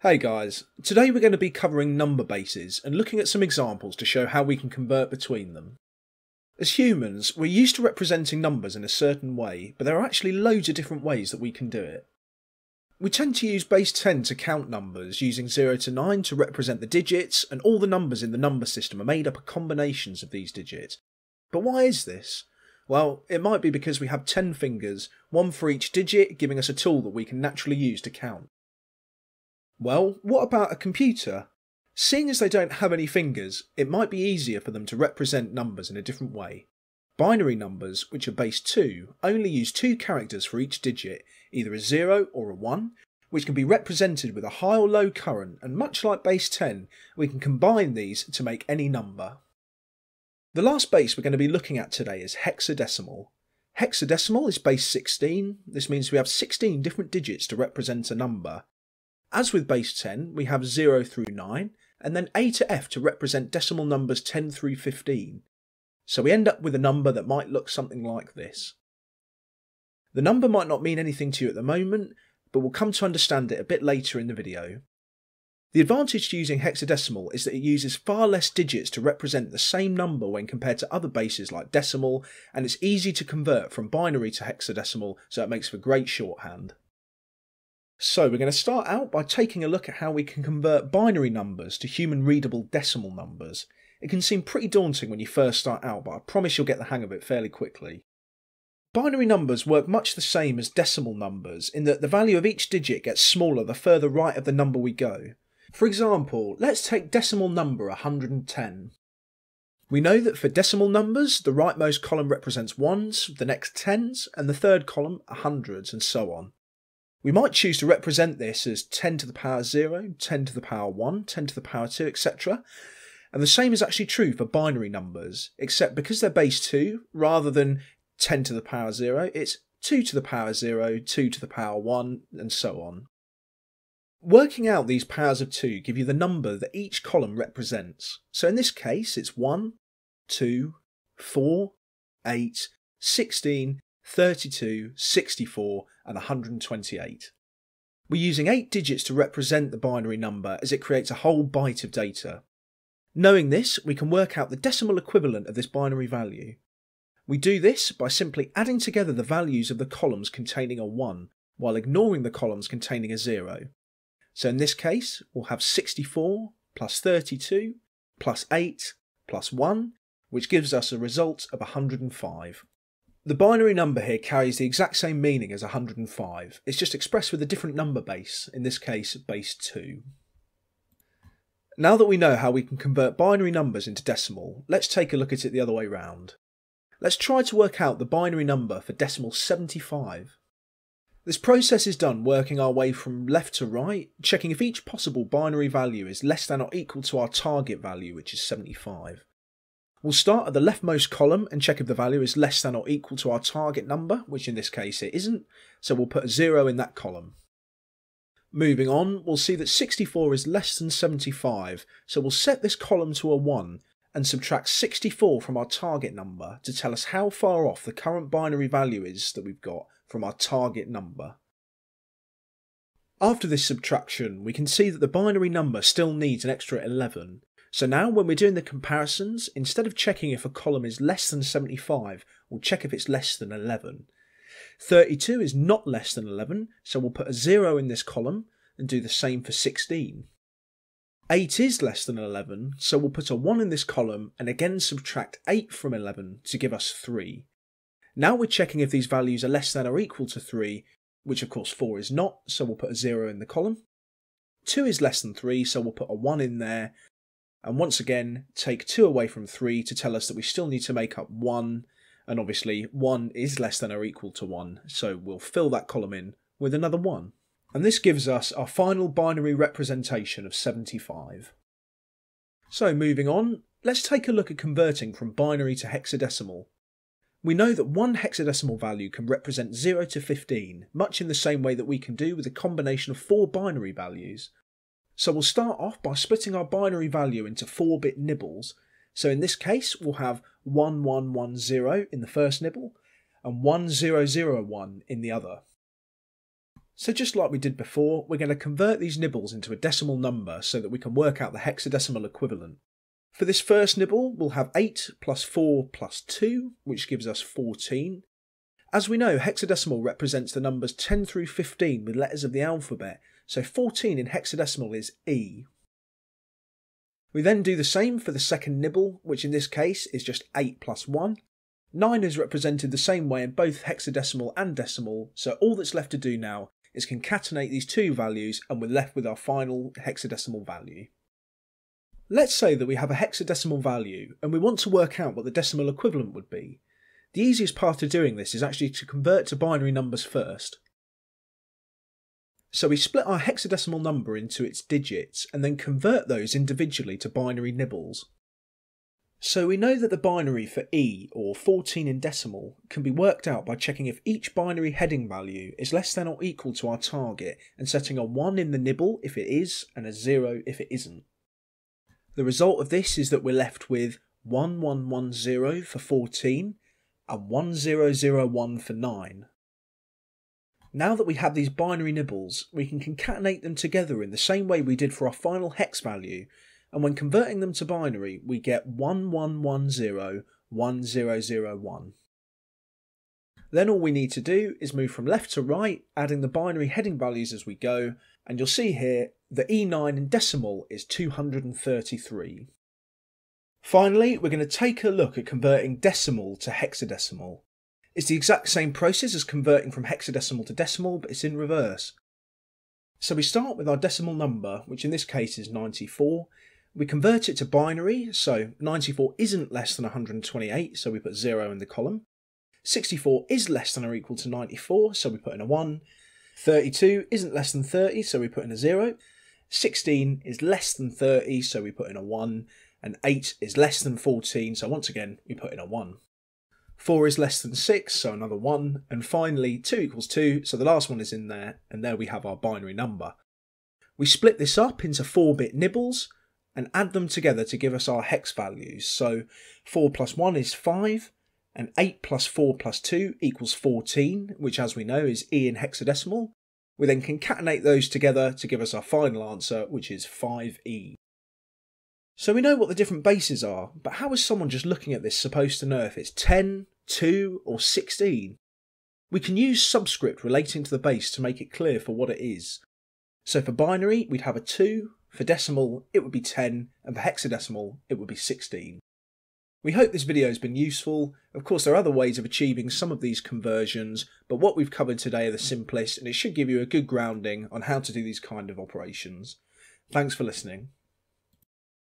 Hey guys, today we're going to be covering number bases and looking at some examples to show how we can convert between them. As humans, we're used to representing numbers in a certain way, but there are actually loads of different ways that we can do it. We tend to use base 10 to count numbers, using 0 to 9 to represent the digits, and all the numbers in the number system are made up of combinations of these digits. But why is this? Well, it might be because we have 10 fingers, one for each digit, giving us a tool that we can naturally use to count. Well, what about a computer? Seeing as they don't have any fingers, it might be easier for them to represent numbers in a different way. Binary numbers, which are base 2, only use two characters for each digit, either a 0 or a 1, which can be represented with a high or low current, and much like base 10, we can combine these to make any number. The last base we're going to be looking at today is hexadecimal. Hexadecimal is base 16, this means we have 16 different digits to represent a number, as with base 10, we have 0 through 9, and then A to F to represent decimal numbers 10 through 15. So we end up with a number that might look something like this. The number might not mean anything to you at the moment, but we'll come to understand it a bit later in the video. The advantage to using hexadecimal is that it uses far less digits to represent the same number when compared to other bases like decimal, and it's easy to convert from binary to hexadecimal, so it makes for great shorthand. So we're going to start out by taking a look at how we can convert binary numbers to human readable decimal numbers. It can seem pretty daunting when you first start out, but I promise you'll get the hang of it fairly quickly. Binary numbers work much the same as decimal numbers in that the value of each digit gets smaller the further right of the number we go. For example, let's take decimal number 110. We know that for decimal numbers, the rightmost column represents ones, the next tens, and the third column hundreds, and so on. We might choose to represent this as 10 to the power 0, 10 to the power 1, 10 to the power 2, etc. And the same is actually true for binary numbers, except because they're base 2, rather than 10 to the power 0, it's 2 to the power 0, 2 to the power 1, and so on. Working out these powers of 2 give you the number that each column represents. So in this case, it's 1, 2, 4, 8, 16, 32, 64, and 128. We're using 8 digits to represent the binary number as it creates a whole byte of data. Knowing this, we can work out the decimal equivalent of this binary value. We do this by simply adding together the values of the columns containing a 1, while ignoring the columns containing a 0. So in this case, we'll have 64 plus 32 plus 8 plus 1, which gives us a result of 105. The binary number here carries the exact same meaning as 105, it's just expressed with a different number base, in this case base 2. Now that we know how we can convert binary numbers into decimal, let's take a look at it the other way round. Let's try to work out the binary number for decimal 75. This process is done working our way from left to right, checking if each possible binary value is less than or equal to our target value, which is 75. We'll start at the leftmost column and check if the value is less than or equal to our target number, which in this case it isn't, so we'll put a 0 in that column. Moving on, we'll see that 64 is less than 75, so we'll set this column to a 1 and subtract 64 from our target number to tell us how far off the current binary value is that we've got from our target number. After this subtraction, we can see that the binary number still needs an extra 11, so now when we're doing the comparisons, instead of checking if a column is less than 75, we'll check if it's less than 11. 32 is not less than 11, so we'll put a 0 in this column and do the same for 16. 8 is less than 11, so we'll put a 1 in this column and again subtract 8 from 11 to give us 3. Now we're checking if these values are less than or equal to 3, which of course 4 is not, so we'll put a 0 in the column. 2 is less than 3, so we'll put a 1 in there, and once again take 2 away from 3 to tell us that we still need to make up 1 and obviously 1 is less than or equal to 1 so we'll fill that column in with another 1 and this gives us our final binary representation of 75. So moving on, let's take a look at converting from binary to hexadecimal. We know that one hexadecimal value can represent 0 to 15, much in the same way that we can do with a combination of four binary values. So we'll start off by splitting our binary value into 4-bit nibbles. So in this case, we'll have 1110 in the first nibble and 1001 in the other. So just like we did before, we're going to convert these nibbles into a decimal number so that we can work out the hexadecimal equivalent. For this first nibble, we'll have 8 plus 4 plus 2, which gives us 14. As we know, hexadecimal represents the numbers 10 through 15 with letters of the alphabet, so 14 in hexadecimal is E. We then do the same for the second nibble, which in this case is just 8 plus 1. 9 is represented the same way in both hexadecimal and decimal, so all that's left to do now is concatenate these two values and we're left with our final hexadecimal value. Let's say that we have a hexadecimal value and we want to work out what the decimal equivalent would be. The easiest path to doing this is actually to convert to binary numbers first. So we split our hexadecimal number into its digits and then convert those individually to binary nibbles. So we know that the binary for E, or 14 in decimal, can be worked out by checking if each binary heading value is less than or equal to our target and setting a 1 in the nibble if it is and a 0 if it isn't. The result of this is that we're left with 1110 for 14 and 1001 for 9. Now that we have these binary nibbles, we can concatenate them together in the same way we did for our final hex value, and when converting them to binary, we get 1110 1001. Then all we need to do is move from left to right, adding the binary heading values as we go, and you'll see here the E9 in decimal is 233. Finally, we're going to take a look at converting decimal to hexadecimal. It's the exact same process as converting from hexadecimal to decimal, but it's in reverse. So we start with our decimal number, which in this case is 94. We convert it to binary, so 94 isn't less than 128, so we put 0 in the column. 64 is less than or equal to 94, so we put in a 1. 32 isn't less than 30, so we put in a 0. 16 is less than 30, so we put in a 1. And 8 is less than 14, so once again, we put in a 1. 4 is less than 6, so another 1. And finally, 2 equals 2, so the last one is in there, and there we have our binary number. We split this up into 4-bit nibbles, and add them together to give us our hex values. So 4 plus 1 is 5, and 8 plus 4 plus 2 equals 14, which as we know is E in hexadecimal. We then concatenate those together to give us our final answer, which is 5E. So we know what the different bases are, but how is someone just looking at this supposed to know if it's 10, 2, or 16? We can use subscript relating to the base to make it clear for what it is. So for binary, we'd have a 2, for decimal, it would be 10, and for hexadecimal, it would be 16. We hope this video has been useful. Of course, there are other ways of achieving some of these conversions, but what we've covered today are the simplest, and it should give you a good grounding on how to do these kind of operations. Thanks for listening.